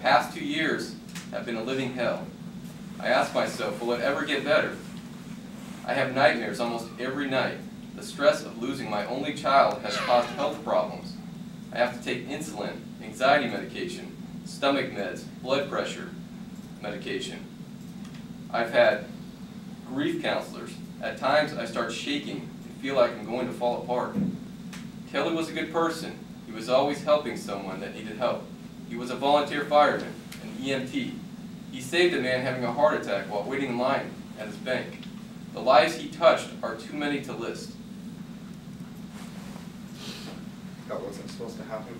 past two years have been a living hell. I ask myself, will it ever get better? I have nightmares almost every night. The stress of losing my only child has caused health problems. I have to take insulin, anxiety medication, stomach meds, blood pressure medication. I've had grief counselors. At times I start shaking and feel like I'm going to fall apart. Kelly was a good person. He was always helping someone that needed help. He was a volunteer fireman, an EMT. He saved a man having a heart attack while waiting in line at his bank. The lives he touched are too many to list. That wasn't supposed to happen.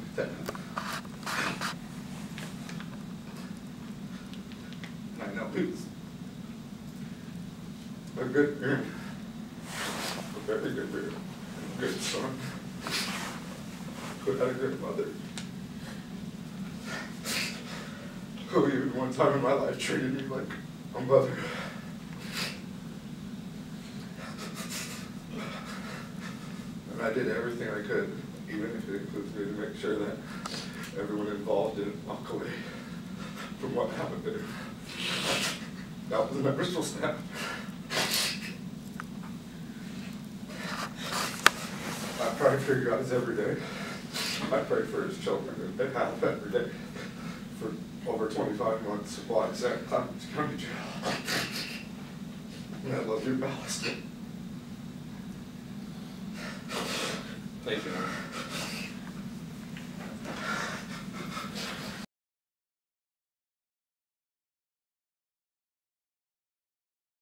I know he was a good man, a very good man, a good son, who had a good mother. Who even one time in my life treated me like a mother. And I did everything I could, even if it includes me, to make sure that everyone involved didn't walk away from what happened to. That was my to happen. I pray for you guys every day. I pray for his children, and they have every day for over twenty-five months while I sat in Clackamas County Jail. I love you, Ballast. Thank you.